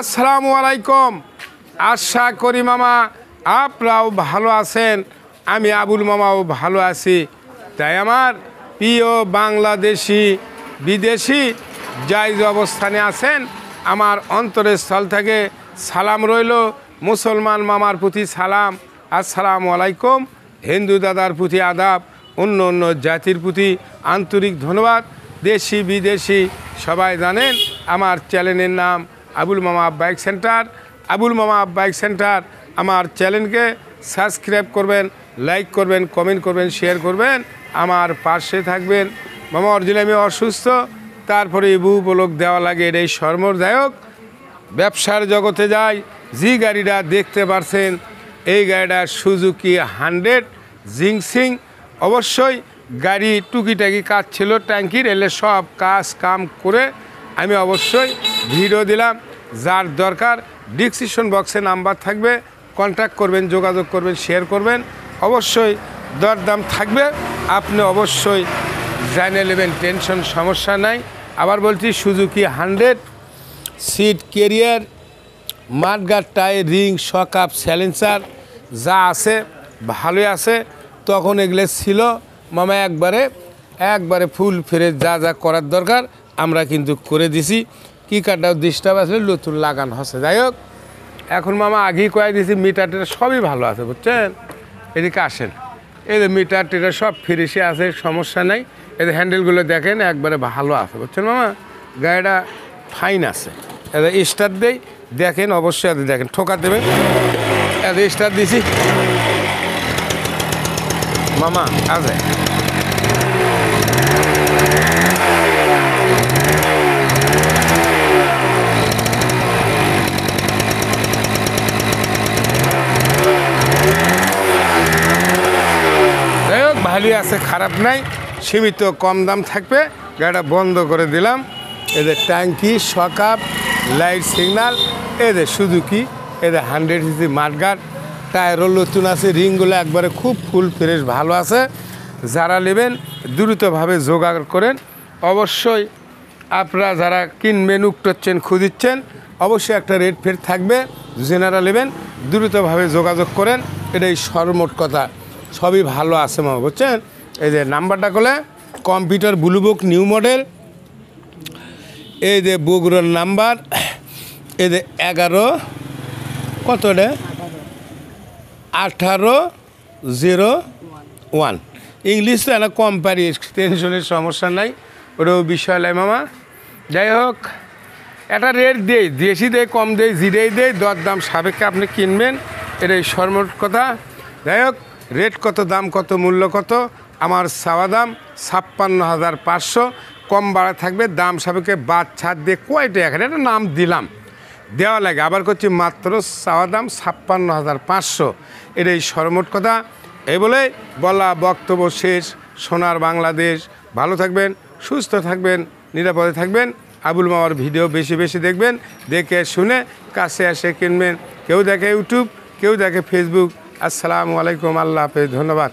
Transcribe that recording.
আসসালামু আলাইকুম। আশা করি মামা আপনারাও ভালো আছেন, আমি আবুল মামাও ভালো আছি। তাই আমার প্রিয় বাংলাদেশি, বিদেশি যাই যে অবস্থানে আছেন, আমার অন্তরের স্থল থেকে সালাম রইল। মুসলমান মামার প্রতি সালাম। আসসালামু আলাইকুম। হিন্দু দাদার প্রতি আদাব, অন্য অন্য জাতির প্রতি আন্তরিক ধন্যবাদ। দেশি, বিদেশি সবাই জানেন, আমার চ্যানেলের নাম আবুল মামা বাইক সেন্টার। আবুল মামা বাইক সেন্টার আমার চ্যানেলকে সাবস্ক্রাইব করবেন, লাইক করবেন, কমেন্ট করবেন, শেয়ার করবেন। আমার পাশে থাকবেন মামা অরিজিনাল আমি অসুস্থ। তারপরে ইবু উপলক দেওয়া লাগে, এটাই সর্মদায়ক ব্যবসার জগতে যাই, যে গাড়িটা দেখতে পারছেন, এই গাড়িটা সুজুকি হান্ড্রেড জিংসিং অবশ্যই গাড়ি টুকিটাকি কাজ ছিল ট্যাঙ্কির এলে সব কাজ কাম করে আমি অবশ্যই ভিডিও দিলাম, যার দরকার ডিসক্রিপশন বক্সে নাম্বার থাকবে কন্ট্যাক্ট করবেন, যোগাযোগ করবেন শেয়ার করবেন। অবশ্যই দরদাম থাকবে, আপনি অবশ্যই জানিয়ে নেবেন টেনশন সমস্যা নাই। আবার বলছি Suzuki hundred seat carrier mudguard tyre ring shock up silencer যা আছে, ভালোই আছে। তখন এগুলো ছিল। মামা একবারে একবারে ফুল ফিরে যা যা করার দরকার। আমরা কিন্তু করে দিছি। কি কাটাও ডিস্টার্ব আসলে নতুন লাগানো হচ্ছে। যাই হোক এখন মামা আগেই কয়ে দিয়েছি মিটার টিটার সবই ভালো আছে, বুঝছেন? এদিকে আসেন। এই মিটার টিটার সব ফ্রেশে আছে, সমস্যা নাই। এদের হ্যান্ডেলগুলো দেখেন, একবারে ভালো আছে, বুঝছেন মামা? গাড়িটা ফাইন আছে। এদের স্টার দেই, দেখেন, অবশ্যই এদের দেখেন, ঠোকা দেবেন এদের স্টার দিছি। মামা আছে ভালোই আছে, খারাপ নাই, সীমিত কম দাম থাকবে। গাড়িটা বন্ধ করে দিলাম। এদের ট্যাঙ্কি, সকাপ, লাইট সিগনাল এদের সুজুকি, এদের হান্ড্রেড সিসি মাঠগাট টায়ারও নতুন আছে, রিংগুলো একবারে খুব ফুল ফ্রেশ, ভালো আছে। যারা নেবেন, দ্রুতভাবে জোগাড় করেন। অবশ্যই আপনারা যারা কিনবেন উঠছেন খুঁজিচ্ছেন, অবশ্যই একটা রেট ফেট থাকবে। জেনারা নেবেন, দ্রুতভাবে যোগাযোগ করেন, এটাই সর্বমোট কথা। সবই ভালো আছে মামা, বুঝছেন? এই যে নাম্বারটা করলে computer blue book new model এই যে বগুড়ার নাম্বার, এই যে এগারো, কত রে আঠারো, জিরো, ওয়ান। ইংলিশ তো একটা কম পারি টেনশনের সমস্যা নাই, ওটাও বিষয় নাই মামা। যাই হোক, একটা রেট দেই, দেশি দেয় কম দেয় জিরেই দেয় দর দাম সাপেক্ষে আপনি কিনবেন, এটাই সর্বমোট কথা। যাই হোক রেট কত, দাম কত, মূল্য কত? আমার চাওয়া দাম ছাপ্পান্ন হাজার পাঁচশো। কম বাড়া থাকবে, দাম সাপেক্ষে বাদ ছাড় দিয়ে কয়টা এখানে একটা নাম দিলাম। দেওয়া লাগে। আবার করছি মাত্র চাওয়া দাম ছাপ্পান্ন হাজার পাঁচশো। এটাই সর্বমোট কথা। এই বলে বলা বক্তব্য শেষ। সোনার বাংলাদেশ। ভালো থাকবেন, সুস্থ থাকবেন, নিরাপদে থাকবেন। আবুল মামার ভিডিও বেশি বেশি দেখবেন, দেখে শুনে কাছে এসে কিনবেন। কেউ দেখে ইউটিউব কেউ দেখে ফেসবুক আসসালামু আলাইকুম আল্লাহ হাফেজ ধন্যবাদ।